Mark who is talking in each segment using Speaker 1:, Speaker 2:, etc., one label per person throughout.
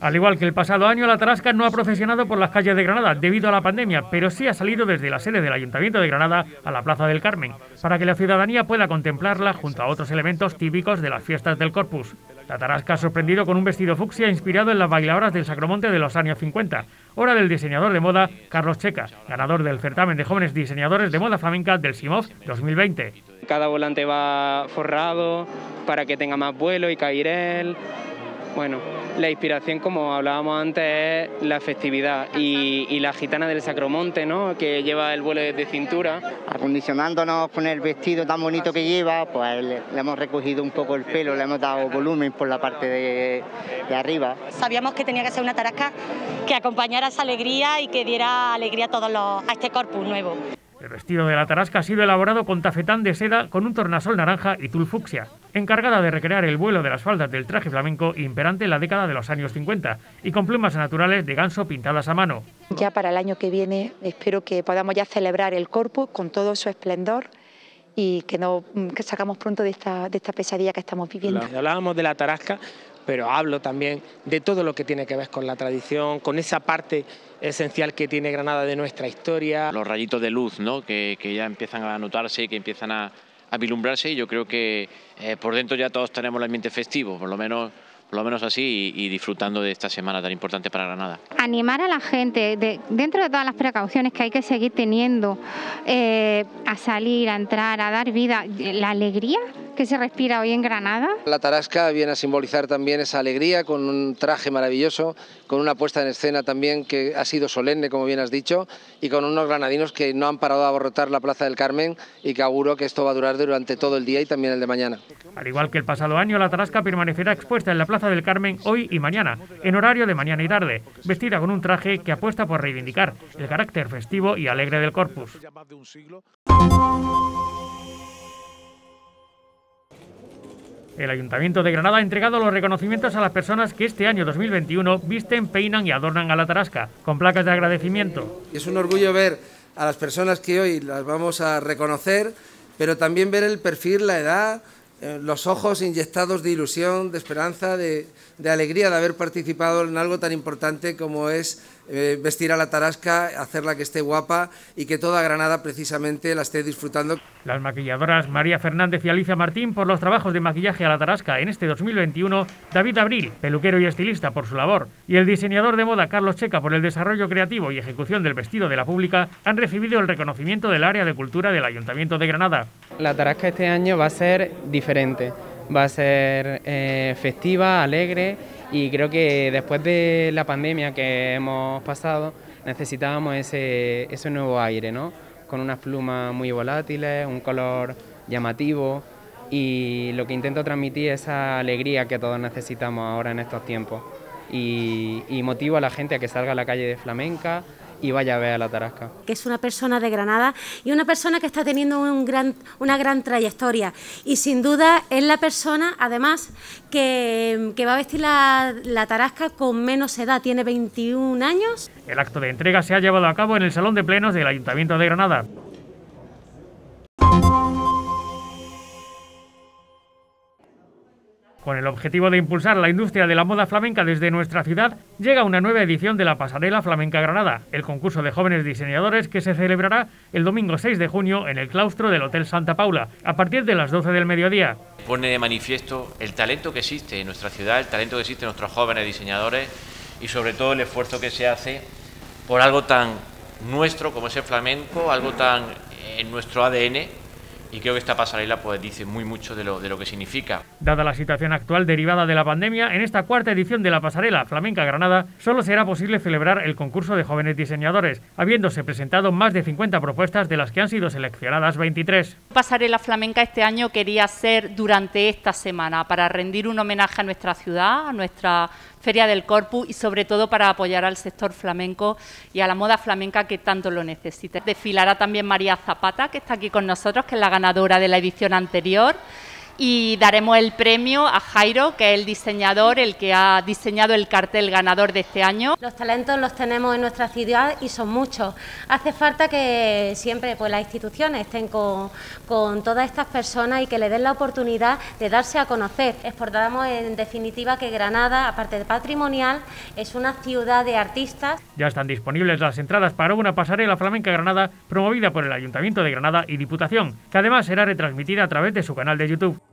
Speaker 1: Al igual que el pasado año, la Tarasca no ha procesionado por las calles de Granada debido a la pandemia, pero sí ha salido desde la sede del Ayuntamiento de Granada a la Plaza del Carmen, para que la ciudadanía pueda contemplarla junto a otros elementos típicos de las fiestas del Corpus. La Tarasca ha sorprendido con un vestido fucsia inspirado en las bailadoras del Sacromonte de los años 50, obra del diseñador de moda Carlos Checa, ganador del certamen de jóvenes diseñadores de moda flamenca del SIMOV 2020.
Speaker 2: Cada volante va forrado para que tenga más vuelo y cairel. Bueno, la inspiración, como hablábamos antes, es la festividad y, la gitana del Sacromonte, ¿no? que lleva el vuelo de cintura.
Speaker 3: Acondicionándonos con el vestido tan bonito que lleva, pues le, hemos recogido un poco el pelo, le hemos dado volumen por la parte de, de arriba.
Speaker 4: Sabíamos que tenía que ser una tarasca que acompañara esa alegría y que diera alegría a, todos los, a este corpus nuevo.
Speaker 1: El vestido de la tarasca ha sido elaborado con tafetán de seda con un tornasol naranja y tul fucsia, encargada de recrear el vuelo de las faldas del traje flamenco imperante en la década de los años 50 y con plumas naturales de ganso pintadas a mano.
Speaker 5: Ya para el año que viene espero que podamos ya celebrar el corpus con todo su esplendor y que, no, que sacamos pronto de esta, de esta pesadilla que estamos viviendo.
Speaker 2: Hablábamos de la tarasca, pero hablo también de todo lo que tiene que ver con la tradición, con esa parte esencial que tiene Granada de nuestra historia.
Speaker 6: Los rayitos de luz ¿no? que, ya empiezan a notarse y que empiezan a, a y yo creo que eh, por dentro ya todos tenemos el ambiente festivo, por lo menos por lo menos así, y, disfrutando de esta semana tan importante para Granada.
Speaker 7: Animar a la gente, de, dentro de todas las precauciones que hay que seguir teniendo, eh, a salir, a entrar, a dar vida, la alegría que se respira hoy en Granada.
Speaker 8: La tarasca viene a simbolizar también esa alegría con un traje maravilloso, con una puesta en escena también que ha sido solemne, como bien has dicho, y con unos granadinos que no han parado a aborrotar la Plaza del Carmen y que auguro que esto va a durar durante todo el día y también el de mañana.
Speaker 1: Al igual que el pasado año, la tarasca permanecerá expuesta en la Plaza del Carmen hoy y mañana, en horario de mañana y tarde, vestida con un traje que apuesta por reivindicar el carácter festivo y alegre del corpus. El Ayuntamiento de Granada ha entregado los reconocimientos a las personas que este año 2021 visten, peinan y adornan a la tarasca, con placas de agradecimiento.
Speaker 8: Es un orgullo ver a las personas que hoy las vamos a reconocer, pero también ver el perfil, la edad, eh, los ojos inyectados de ilusión, de esperanza, de, alegría de haber participado en algo tan importante como es eh, vestir a la tarasca, hacerla que esté guapa y que toda Granada precisamente la esté disfrutando.
Speaker 1: Las maquilladoras María Fernández y Alicia Martín por los trabajos de maquillaje a la tarasca en este 2021, David Abril, peluquero y estilista por su labor, y el diseñador de moda Carlos Checa por el desarrollo creativo y ejecución del vestido de la pública han recibido el reconocimiento del área de cultura del Ayuntamiento de Granada.
Speaker 2: La tarasca este año va a ser diferente, va a ser eh, festiva, alegre y creo que después de la pandemia que hemos pasado necesitábamos ese, ese nuevo aire, ¿no? con unas plumas muy volátiles, un color llamativo y lo que intento transmitir es esa alegría que todos necesitamos ahora en estos tiempos y, y motivo a la gente a que salga a la calle de flamenca, y vaya a ver a la Tarasca.
Speaker 4: Que es una persona de Granada y una persona que está teniendo un gran, una gran trayectoria y sin duda es la persona además que, va a vestir la, la Tarasca con menos edad, tiene 21 años.
Speaker 1: El acto de entrega se ha llevado a cabo en el Salón de Plenos del Ayuntamiento de Granada. Con el objetivo de impulsar la industria de la moda flamenca desde nuestra ciudad, llega una nueva edición de la Pasarela Flamenca Granada, el concurso de jóvenes diseñadores que se celebrará el domingo 6 de junio en el claustro del Hotel Santa Paula, a partir de las 12 del mediodía.
Speaker 6: Pone de manifiesto el talento que existe en nuestra ciudad, el talento que existe en nuestros jóvenes diseñadores y sobre todo el esfuerzo que se hace por algo tan nuestro como es el flamenco, algo tan en nuestro ADN y creo que esta pasarela pues dice muy mucho de lo, de lo que significa.
Speaker 1: Dada la situación actual derivada de la pandemia, en esta cuarta edición de la pasarela Flamenca Granada solo será posible celebrar el concurso de jóvenes diseñadores, habiéndose presentado más de 50 propuestas de las que han sido seleccionadas 23.
Speaker 9: Pasarela Flamenca este año quería ser durante esta semana para rendir un homenaje a nuestra ciudad, a nuestra Feria del Corpus y sobre todo para apoyar al sector flamenco y a la moda flamenca que tanto lo necesita. Desfilará también María Zapata, que está aquí con nosotros, que es la ganadora de la edición anterior y daremos el premio a Jairo, que es el diseñador, el que ha diseñado el cartel ganador de este año.
Speaker 4: Los talentos los tenemos en nuestra ciudad y son muchos. Hace falta que siempre pues, las instituciones estén con, con todas estas personas y que le den la oportunidad de darse a conocer. Exportamos en definitiva que Granada, aparte de patrimonial, es una ciudad de artistas.
Speaker 10: Ya están disponibles las entradas para una pasarela flamenca Granada promovida por el Ayuntamiento de Granada y Diputación, que además será retransmitida a través de su canal de YouTube.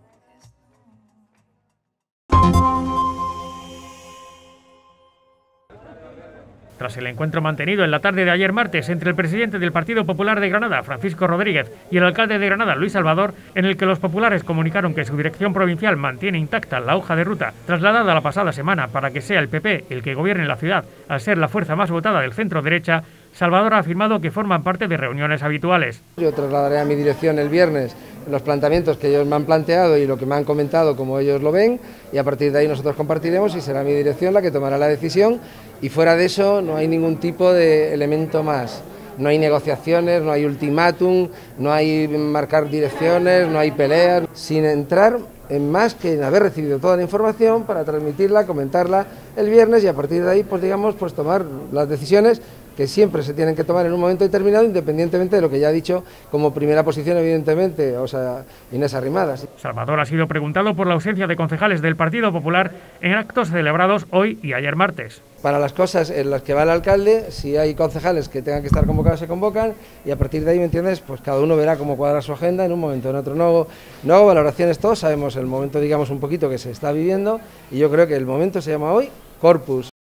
Speaker 10: El encuentro mantenido en la tarde de ayer martes entre el presidente del Partido Popular de Granada, Francisco Rodríguez, y el alcalde de Granada, Luis Salvador, en el que los populares comunicaron que su dirección provincial mantiene intacta la hoja de ruta trasladada la pasada semana para que sea el PP el que gobierne la ciudad, al ser la fuerza más votada del centro derecha, Salvador ha afirmado que forman parte de reuniones habituales.
Speaker 8: Yo trasladaré a mi dirección el viernes los planteamientos que ellos me han planteado y lo que me han comentado como ellos lo ven y a partir de ahí nosotros compartiremos y será mi dirección la que tomará la decisión y fuera de eso no hay ningún tipo de elemento más. No hay negociaciones, no hay ultimátum, no hay marcar direcciones, no hay peleas, sin entrar en más que en haber recibido toda la información para transmitirla, comentarla el viernes y a partir de ahí, pues digamos, pues tomar las decisiones que siempre se tienen que tomar en un momento determinado, independientemente de lo que ya ha dicho como primera posición, evidentemente, o sea, Inés Arrimadas.
Speaker 10: Salvador ha sido preguntado por la ausencia de concejales del Partido Popular en actos celebrados hoy y ayer martes.
Speaker 8: Para las cosas en las que va el alcalde, si hay concejales que tengan que estar convocados, se convocan y a partir de ahí, ¿me entiendes? Pues cada uno verá cómo cuadra su agenda en un momento, en otro. No, no valoraciones, todos sabemos el momento, digamos, un poquito que se está viviendo y yo creo que el momento se llama hoy Corpus.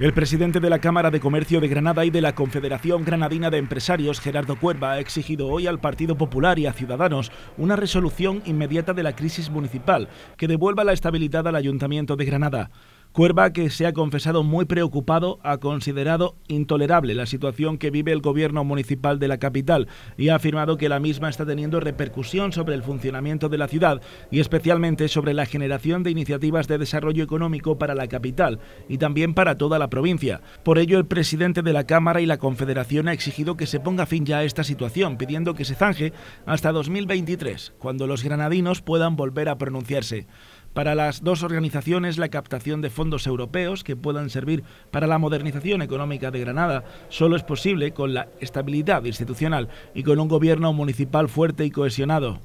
Speaker 11: El presidente de la Cámara de Comercio de Granada y de la Confederación Granadina de Empresarios, Gerardo Cuerva, ha exigido hoy al Partido Popular y a Ciudadanos una resolución inmediata de la crisis municipal que devuelva la estabilidad al Ayuntamiento de Granada. Cuerva, que se ha confesado muy preocupado, ha considerado intolerable la situación que vive el gobierno municipal de la capital y ha afirmado que la misma está teniendo repercusión sobre el funcionamiento de la ciudad y especialmente sobre la generación de iniciativas de desarrollo económico para la capital y también para toda la provincia. Por ello, el presidente de la Cámara y la Confederación ha exigido que se ponga fin ya a esta situación, pidiendo que se zanje hasta 2023, cuando los granadinos puedan volver a pronunciarse. Para las dos organizaciones, la captación de fondos europeos que puedan servir para la modernización económica de Granada solo es posible con la estabilidad institucional y con un gobierno municipal fuerte y cohesionado.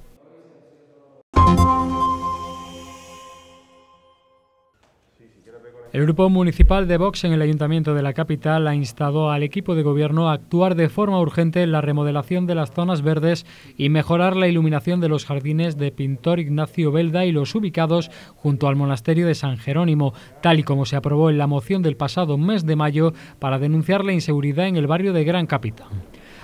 Speaker 10: El Grupo Municipal de Vox en el Ayuntamiento de la capital ha instado al equipo de gobierno a actuar de forma urgente en la remodelación de las zonas verdes y mejorar la iluminación de los jardines de Pintor Ignacio Belda y los ubicados junto al monasterio de San Jerónimo, tal y como se aprobó en la moción del pasado mes de mayo para denunciar la inseguridad en el barrio de Gran Capitán.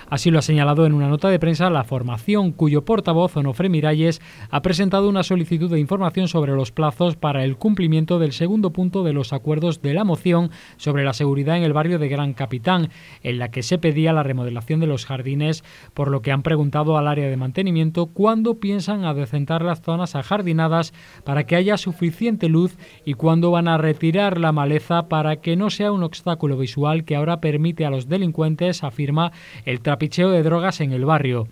Speaker 10: Así lo ha señalado en una nota de prensa la formación, cuyo portavoz, Onofre Miralles, ha presentado una solicitud de información sobre los plazos para el cumplimiento del segundo punto de los acuerdos de la moción sobre la seguridad en el barrio de Gran Capitán, en la que se pedía la remodelación de los jardines, por lo que han preguntado al área de mantenimiento cuándo piensan adecentar las zonas ajardinadas para que haya suficiente luz y cuándo van a retirar la maleza para que no sea un obstáculo visual que ahora permite a los delincuentes, afirma el picheo de drogas en el barrio.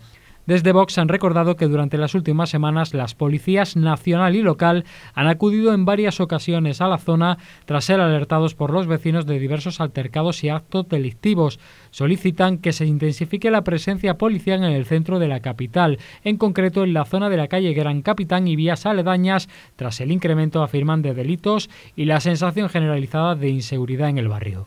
Speaker 10: Desde Vox han recordado que durante las últimas semanas las policías nacional y local han acudido en varias ocasiones a la zona tras ser alertados por los vecinos de diversos altercados y actos delictivos. Solicitan que se intensifique la presencia policial en el centro de la capital, en concreto en la zona de la calle Gran Capitán y vías aledañas, tras el incremento, afirman, de delitos y la sensación generalizada de inseguridad en el barrio.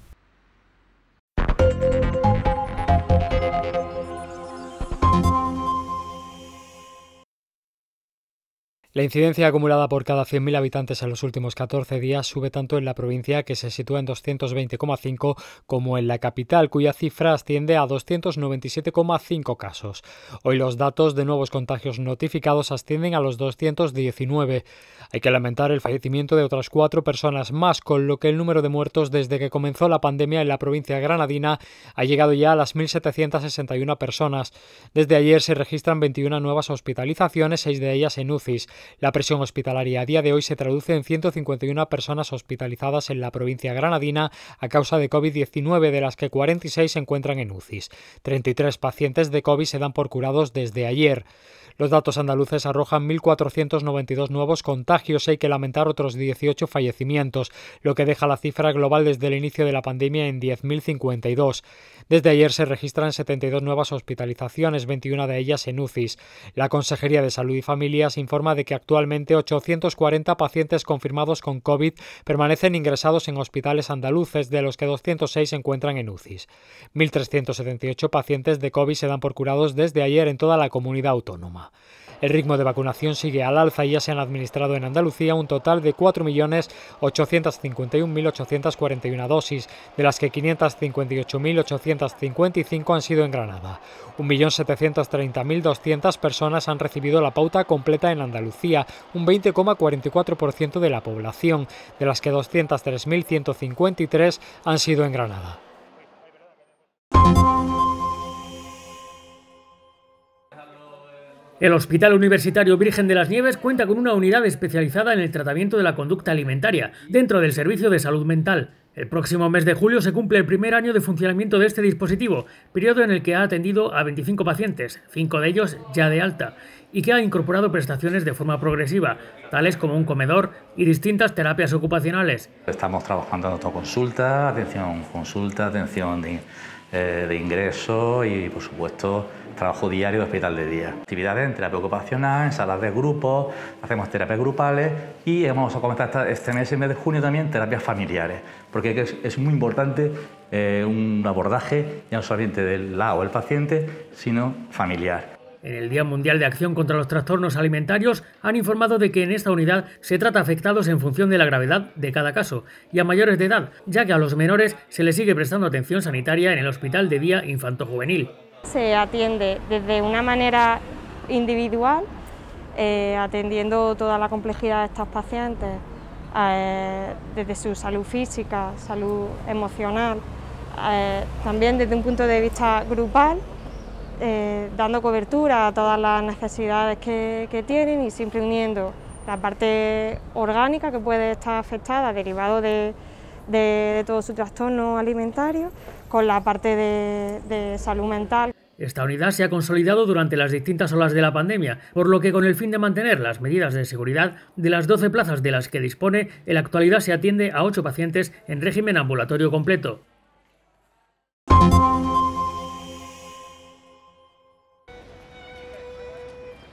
Speaker 10: La incidencia acumulada por cada 100.000 habitantes en los últimos 14 días sube tanto en la provincia, que se sitúa en 220,5, como en la capital, cuya cifra asciende a 297,5 casos. Hoy los datos de nuevos contagios notificados ascienden a los 219. Hay que lamentar el fallecimiento de otras cuatro personas más, con lo que el número de muertos desde que comenzó la pandemia en la provincia granadina ha llegado ya a las 1.761 personas. Desde ayer se registran 21 nuevas hospitalizaciones, seis de ellas en UCIs. La presión hospitalaria a día de hoy se traduce en 151 personas hospitalizadas en la provincia granadina a causa de COVID-19, de las que 46 se encuentran en UCIs. 33 pacientes de COVID se dan por curados desde ayer. Los datos andaluces arrojan 1.492 nuevos contagios y hay que lamentar otros 18 fallecimientos, lo que deja la cifra global desde el inicio de la pandemia en 10.052. Desde ayer se registran 72 nuevas hospitalizaciones, 21 de ellas en UCIs. La Consejería de Salud y Familias informa de que actualmente 840 pacientes confirmados con COVID permanecen ingresados en hospitales andaluces, de los que 206 se encuentran en UCIs. 1.378 pacientes de COVID se dan por curados desde ayer en toda la comunidad autónoma. El ritmo de vacunación sigue al alza y ya se han administrado en Andalucía un total de 4.851.841 dosis, de las que 558.855 han sido en Granada. 1.730.200 personas han recibido la pauta completa en Andalucía, un 20,44% de la población, de las que 203.153 han sido en Granada.
Speaker 1: El Hospital Universitario Virgen de las Nieves cuenta con una unidad especializada en el tratamiento de la conducta alimentaria, dentro del Servicio de Salud Mental. El próximo mes de julio se cumple el primer año de funcionamiento de este dispositivo, periodo en el que ha atendido a 25 pacientes, 5 de ellos ya de alta, y que ha incorporado prestaciones de forma progresiva, tales como un comedor y distintas terapias ocupacionales.
Speaker 12: Estamos trabajando en autoconsulta, atención consulta, atención de, eh, de ingreso y, por supuesto, trabajo diario de hospital de día. Actividades en terapia ocupacional, en salas de grupos, hacemos terapias grupales y vamos a comenzar este mes, el mes de junio también, terapias familiares, porque es, muy importante eh, un abordaje ya no solamente del lado del paciente, sino familiar.
Speaker 1: En el Día Mundial de Acción contra los Trastornos Alimentarios han informado de que en esta unidad se trata afectados en función de la gravedad de cada caso y a mayores de edad, ya que a los menores se les sigue prestando atención sanitaria en el Hospital de Día Infanto-Juvenil.
Speaker 13: Se atiende desde una manera individual, eh, atendiendo toda la complejidad de estos pacientes, eh, desde su salud física, salud emocional, eh, también desde un punto de vista grupal, dando cobertura a todas las necesidades que, tienen y siempre uniendo la parte orgánica que puede estar afectada derivado de, todo su trastorno alimentario con la parte de salud mental.
Speaker 1: Esta unidad se ha consolidado durante las distintas olas de la pandemia, por lo que con el fin de mantener las medidas de seguridad de las 12 plazas de las que dispone, en la actualidad se atiende a 8 pacientes en régimen ambulatorio completo.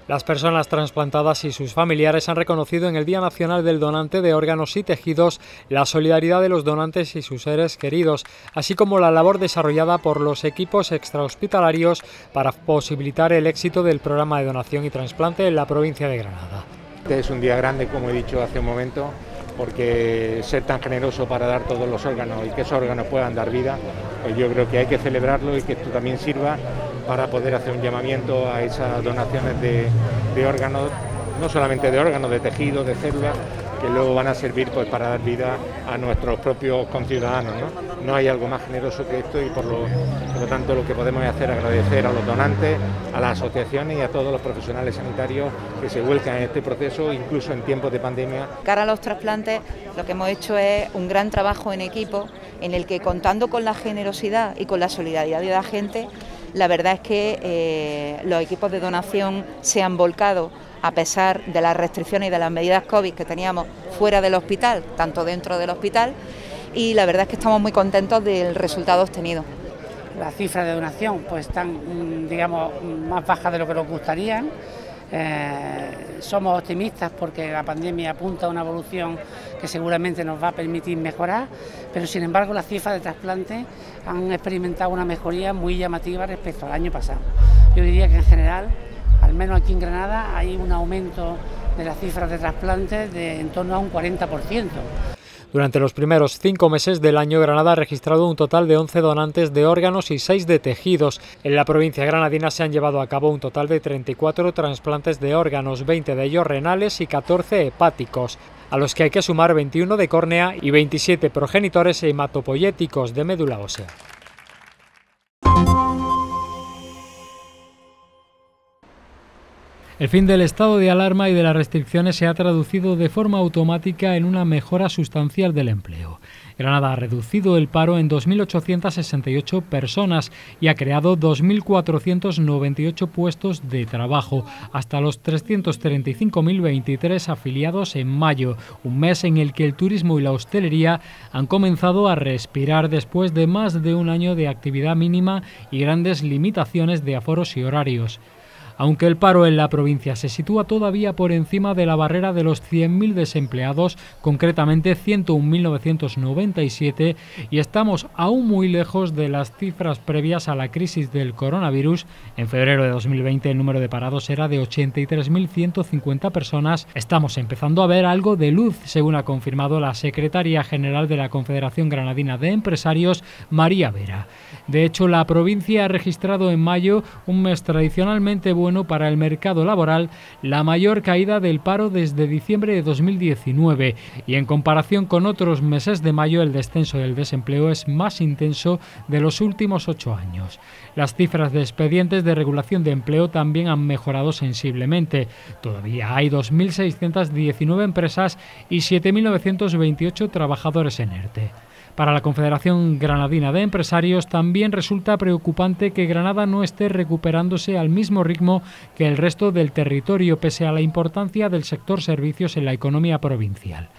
Speaker 10: Las personas trasplantadas y sus familiares han reconocido en el Día Nacional del Donante de Órganos y Tejidos la solidaridad de los donantes y sus seres queridos, así como la labor desarrollada por los equipos extrahospitalarios para posibilitar el éxito del programa de donación y trasplante en la provincia de Granada.
Speaker 14: Este es un día grande, como he dicho hace un momento, porque ser tan generoso para dar todos los órganos y que esos órganos puedan dar vida, pues yo creo que hay que celebrarlo y que esto también sirva para poder hacer un llamamiento a esas donaciones de, órganos, no solamente de órganos, de tejidos, de células, que luego van a servir pues, para dar vida a nuestros propios conciudadanos. ¿no? no hay algo más generoso que esto y por lo, por lo tanto lo que podemos hacer es agradecer a los donantes, a las asociaciones y a todos los profesionales sanitarios que se vuelcan en este proceso, incluso en tiempos de pandemia.
Speaker 15: Cara a los trasplantes, lo que hemos hecho es un gran trabajo en equipo en el que contando con la generosidad y con la solidaridad de la gente, la verdad es que eh, los equipos de donación se han volcado a pesar de las restricciones y de las medidas COVID que teníamos fuera del hospital, tanto dentro del hospital, y la verdad es que estamos muy contentos del resultado obtenido.
Speaker 16: Las cifras de donación pues están, mm, digamos, más bajas de lo que nos gustaría eh, somos optimistas porque la pandemia apunta a una evolución que seguramente nos va a permitir mejorar, pero sin embargo las cifras de trasplante han experimentado una mejoría muy llamativa respecto al año pasado. Yo diría que en general, al menos aquí en Granada, hay un aumento de las cifras de trasplantes de en torno a un 40%.
Speaker 10: Durante los primeros cinco meses del año, Granada ha registrado un total de 11 donantes de órganos y 6 de tejidos. En la provincia granadina se han llevado a cabo un total de 34 trasplantes de órganos, 20 de ellos renales y 14 hepáticos a los que hay que sumar 21 de córnea y 27 progenitores hematopoyéticos de médula ósea. El fin del estado de alarma y de las restricciones se ha traducido de forma automática en una mejora sustancial del empleo. Granada ha reducido el paro en 2.868 personas y ha creado 2.498 puestos de trabajo, hasta los 335.023 afiliados en mayo, un mes en el que el turismo y la hostelería han comenzado a respirar después de más de un año de actividad mínima y grandes limitaciones de aforos y horarios aunque el paro en la provincia se sitúa todavía por encima de la barrera de los 100.000 desempleados, concretamente 101.997, y estamos aún muy lejos de las cifras previas a la crisis del coronavirus. En febrero de 2020 el número de parados era de 83.150 personas. Estamos empezando a ver algo de luz, según ha confirmado la secretaria general de la Confederación Granadina de Empresarios, María Vera. De hecho, la provincia ha registrado en mayo un mes tradicionalmente bueno para el mercado laboral, la mayor caída del paro desde diciembre de 2019 y en comparación con otros meses de mayo el descenso del desempleo es más intenso de los últimos ocho años. Las cifras de expedientes de regulación de empleo también han mejorado sensiblemente. Todavía hay 2.619 empresas y 7.928 trabajadores en ERTE. Para la Confederación Granadina de Empresarios también resulta preocupante que Granada no esté recuperándose al mismo ritmo que el resto del territorio, pese a la importancia del sector servicios en la economía provincial.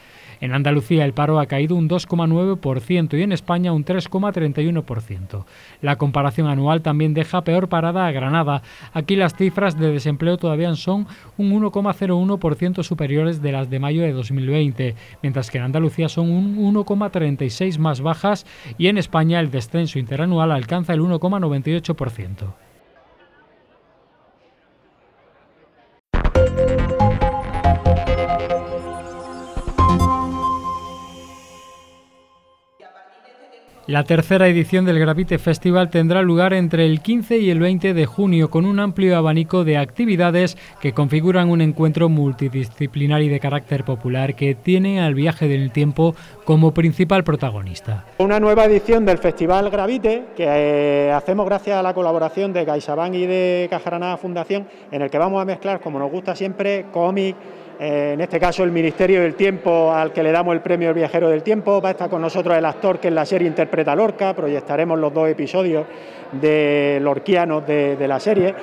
Speaker 10: En Andalucía el paro ha caído un 2,9% y en España un 3,31%. La comparación anual también deja peor parada a Granada. Aquí las cifras de desempleo todavía son un 1,01% superiores de las de mayo de 2020, mientras que en Andalucía son un 1,36 más bajas y en España el descenso interanual alcanza el 1,98%. La tercera edición del Gravite Festival tendrá lugar entre el 15 y el 20 de junio con un amplio abanico de actividades que configuran un encuentro multidisciplinar y de carácter popular que tiene al viaje del tiempo como principal protagonista.
Speaker 17: Una nueva edición del Festival Gravite que eh, hacemos gracias a la colaboración de CaixaBank y de Cajaranada Fundación en el que vamos a mezclar, como nos gusta siempre, cómic, en este caso el Ministerio del Tiempo al que le damos el premio El Viajero del Tiempo, va a estar con nosotros el actor que en la serie interpreta Lorca, proyectaremos los dos episodios de Lorquianos de la serie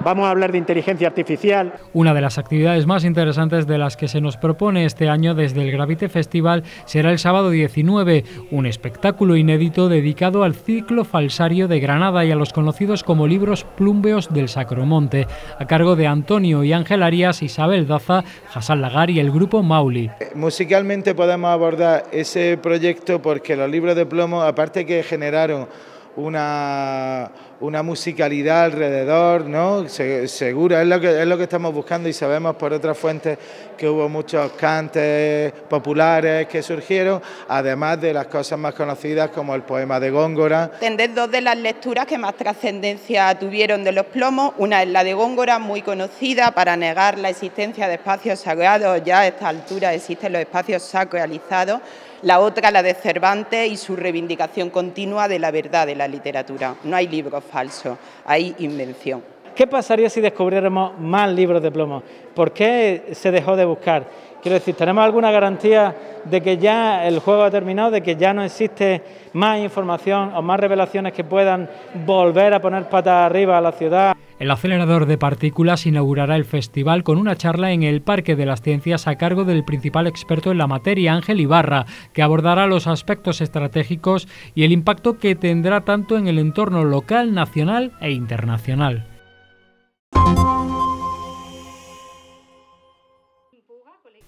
Speaker 17: Vamos a hablar de inteligencia artificial.
Speaker 10: Una de las actividades más interesantes de las que se nos propone este año desde el Gravite Festival será el sábado 19, un espectáculo inédito dedicado al ciclo falsario de Granada y a los conocidos como libros plumbeos del Sacromonte, a cargo de Antonio y Ángel Arias, Isabel Daza, Hassan Lagar y el grupo Mauli.
Speaker 18: Musicalmente podemos abordar ese proyecto porque los libros de plomo, aparte que generaron una, una musicalidad alrededor, ¿no? segura, es lo, que, es lo que estamos buscando y sabemos por otras fuentes que hubo muchos cantes populares que surgieron, además de las cosas más conocidas como el poema de Góngora.
Speaker 19: Entender dos de las lecturas que más trascendencia tuvieron de los plomos, una es la de Góngora, muy conocida para negar la existencia de espacios sagrados, ya a esta altura existen los espacios sacralizados, la otra la de Cervantes y su reivindicación continua de la verdad de la literatura. No hay libros falsos, hay invención.
Speaker 17: ¿Qué pasaría si descubriéramos más libros de plomo? ¿Por qué se dejó de buscar? Quiero decir, ¿tenemos alguna garantía de que ya el juego ha terminado, de que ya no existe más información o más revelaciones que puedan volver a poner patas arriba a la ciudad?
Speaker 10: El acelerador de partículas inaugurará el festival con una charla en el Parque de las Ciencias a cargo del principal experto en la materia, Ángel Ibarra, que abordará los aspectos estratégicos y el impacto que tendrá tanto en el entorno local, nacional e internacional.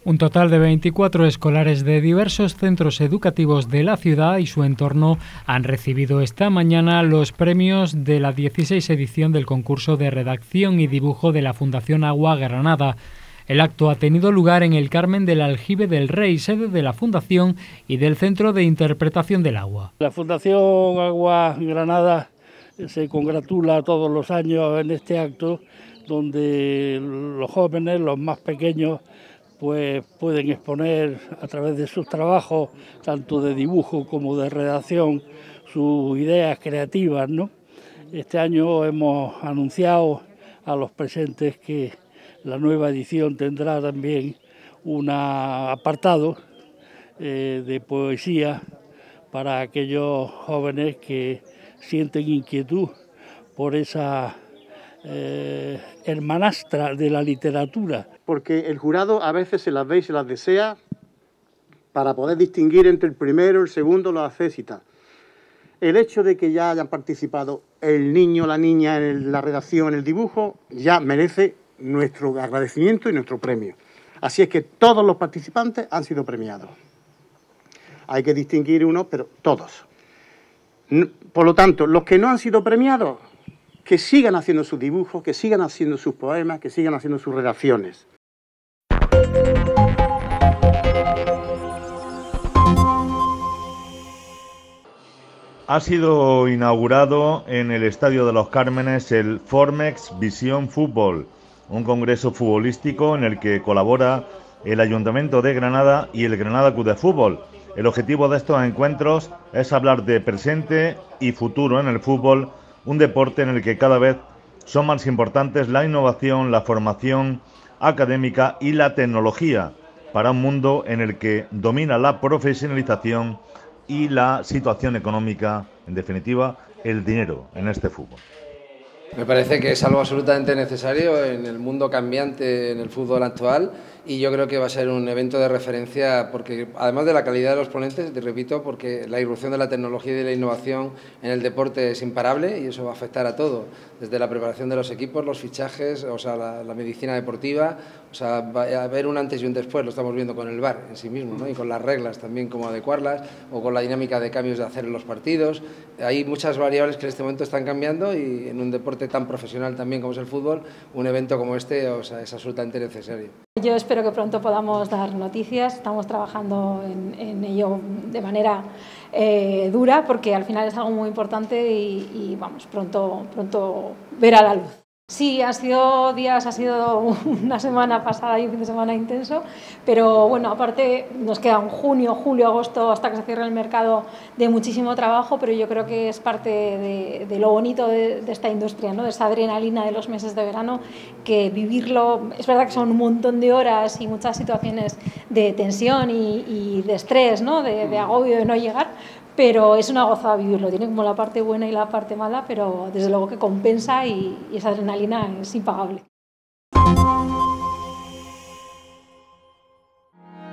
Speaker 10: Un total de 24 escolares de diversos centros educativos de la ciudad y su entorno han recibido esta mañana los premios de la 16 edición del concurso de redacción y dibujo de la Fundación Agua Granada. El acto ha tenido lugar en el Carmen del Aljibe del Rey, sede de la Fundación y del Centro de Interpretación del Agua.
Speaker 20: La Fundación Agua Granada se congratula todos los años en este acto donde los jóvenes, los más pequeños, pues pueden exponer a través de sus trabajos, tanto de dibujo como de redacción, sus ideas creativas. ¿no? Este año hemos anunciado a los presentes que la nueva edición tendrá también un apartado eh, de poesía para aquellos jóvenes que sienten inquietud por esa eh, hermanastra de la literatura.
Speaker 21: Porque el jurado a veces se las ve y se las desea para poder distinguir entre el primero, el segundo, y tal. El hecho de que ya hayan participado el niño, la niña en la redacción, en el dibujo, ya merece nuestro agradecimiento y nuestro premio. Así es que todos los participantes han sido premiados. Hay que distinguir unos, pero todos. Por lo tanto, los que no han sido premiados, que sigan haciendo sus dibujos, que sigan haciendo sus poemas, que sigan haciendo sus redacciones.
Speaker 22: Ha sido inaugurado en el Estadio de los Cármenes el Formex Visión Fútbol, un congreso futbolístico en el que colabora el Ayuntamiento de Granada y el Granada Club de Fútbol. El objetivo de estos encuentros es hablar de presente y futuro en el fútbol, un deporte en el que cada vez son más importantes la innovación, la formación académica y la tecnología para un mundo en el que domina la profesionalización y la situación económica, en definitiva, el dinero en este fútbol.
Speaker 8: Me parece que es algo absolutamente necesario en el mundo cambiante, en el fútbol actual, y yo creo que va a ser un evento de referencia porque, además de la calidad de los ponentes, te repito, porque la irrupción de la tecnología y de la innovación en el deporte es imparable y eso va a afectar a todo, desde la preparación de los equipos, los fichajes, o sea, la, medicina deportiva, o sea, va a haber un antes y un después, lo estamos viendo con el VAR en sí mismo, ¿no? y con las reglas también, cómo adecuarlas, o con la dinámica de cambios de hacer en los partidos. Hay muchas variables que en este momento están cambiando y en un deporte tan profesional también como es el fútbol, un evento como este es absolutamente necesario.
Speaker 23: Yo espero que pronto podamos dar noticias, estamos trabajando en, ello de manera eh, dura porque al final es algo muy importante y, y vamos, pronto, pronto verá la luz. Sí, ha sido días, ha sido una semana pasada y un fin de semana intenso, pero bueno, aparte nos queda un junio, julio, agosto hasta que se cierre el mercado de muchísimo trabajo, pero yo creo que es parte de, lo bonito de, esta industria, ¿no? de esa adrenalina de los meses de verano, que vivirlo, es verdad que son un montón de horas y muchas situaciones de tensión y, de estrés, ¿no? de, de agobio de no llegar, pero es una gozada vivirlo. Tiene como la parte buena y la parte mala, pero desde luego que compensa y, y esa adrenalina es impagable.